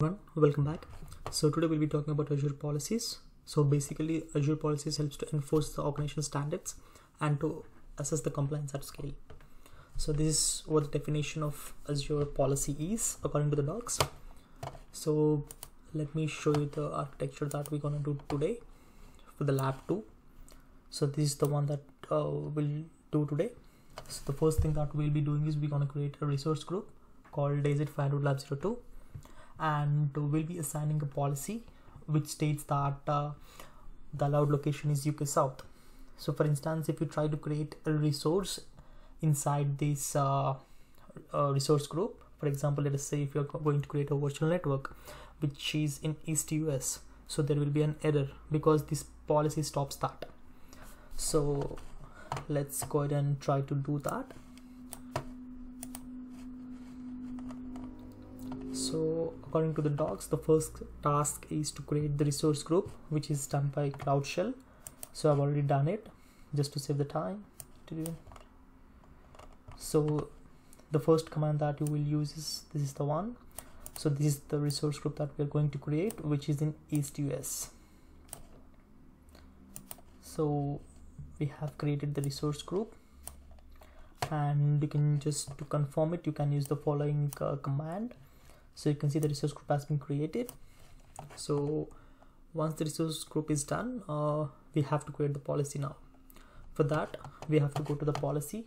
welcome back. So today we'll be talking about azure policies. So basically azure policies helps to enforce the organization standards and to assess the compliance at scale. So this is what the definition of azure policy is according to the docs. So let me show you the architecture that we're gonna do today for the lab 2 so this is the one that uh, we'll do today. So the first thing that we'll be doing is we're gonna create a resource group called AZ 500 Lab 02 and we'll be assigning a policy which states that uh, the allowed location is UK South. So for instance, if you try to create a resource inside this uh, uh, resource group, for example, let us say if you're going to create a virtual network which is in East US, so there will be an error because this policy stops that. So let's go ahead and try to do that. so according to the docs the first task is to create the resource group which is done by cloud shell so i've already done it just to save the time. So the first command that you will use is this is the one. So this is the resource group that we're going to create which is in east us so we have created the resource group. And you can just to confirm it you can use the following uh, command so you can see the resource group has been created. So once the resource group is done uh, we have to create the policy now. For that we have to go to the policy.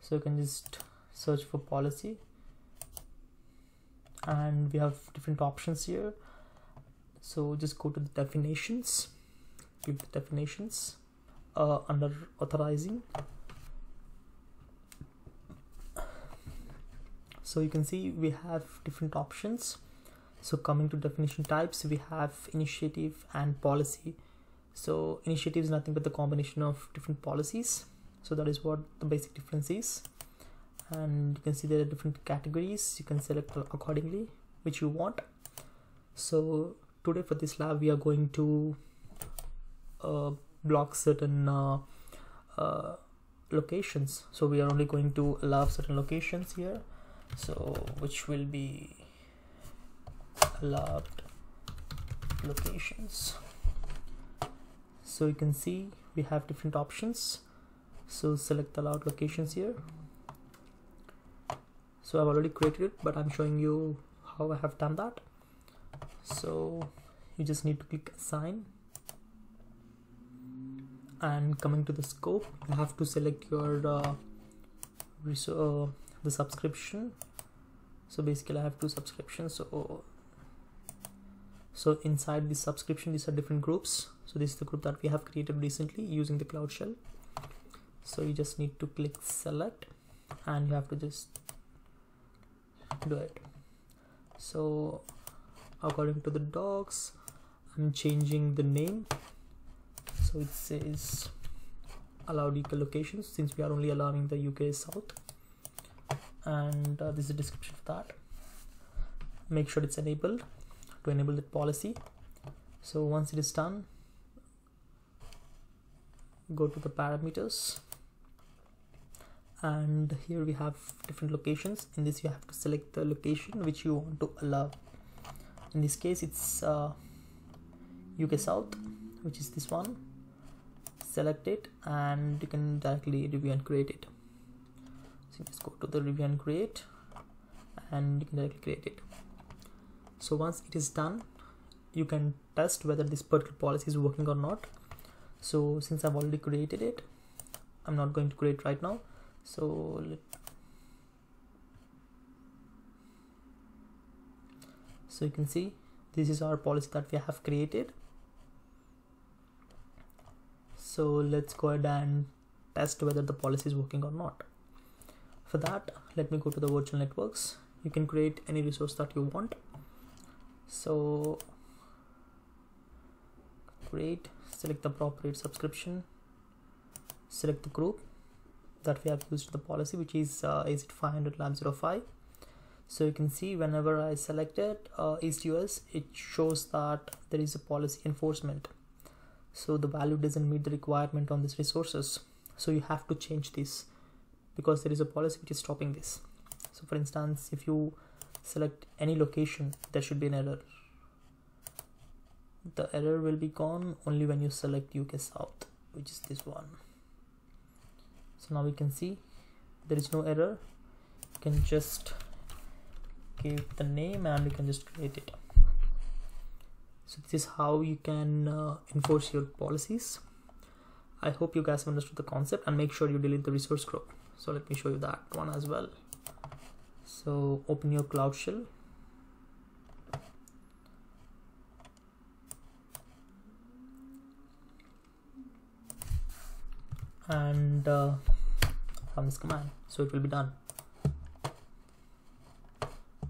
So you can just search for policy. And we have different options here. So just go to the definitions. Give the definitions uh, under authorizing so you can see we have different options. So coming to definition types we have initiative and policy. So initiative is nothing but the combination of different policies. So that is what the basic difference is. And you can see there are different categories. You can select accordingly which you want. So today for this lab we are going to uh, block certain uh, uh, locations. So we are only going to allow certain locations here so which will be allowed locations. So you can see we have different options. So select allowed locations here. So I've already created it but I'm showing you how I have done that. So you just need to click assign. And coming to the scope you have to select your uh, uh, the subscription. So basically I have two subscriptions. So so inside the subscription these are different groups. So this is the group that we have created recently using the cloud shell. So you just need to click select and you have to just do it. So according to the docs I'm changing the name. So it says allowed UK locations since we are only allowing the UK South and uh, this is the description for that. Make sure it's enabled to enable the policy. So once it is done go to the parameters. And here we have different locations. In this you have to select the location which you want to allow. In this case it's uh, UK South which is this one. Select it and you can directly review and create it just go to the review and create and you can directly create it. So once it is done you can test whether this particular policy is working or not. So since I've already created it I'm not going to create right now. So so you can see this is our policy that we have created. So let's go ahead and test whether the policy is working or not for that let me go to the virtual networks. You can create any resource that you want. So create select the appropriate subscription select the group that we have used the policy which is uh, AZ 500 lab 05 so you can see whenever I select it uh, East US it shows that there is a policy enforcement. So the value doesn't meet the requirement on these resources. So you have to change this because there is a policy which is stopping this. So for instance if you select any location there should be an error. The error will be gone only when you select UK South which is this one. So now we can see there is no error. You can just give the name and you can just create it. So this is how you can uh, enforce your policies. I hope you guys understood the concept and make sure you delete the resource group so let me show you that one as well. So open your cloud shell. And uh, run this command. So it will be done.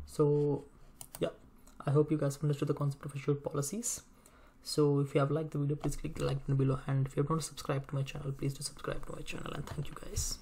So yeah. I hope you guys understood the concept of Azure policies. So if you have liked the video please click the like button below. And if you have not subscribed to my channel please do subscribe to my channel. And thank you guys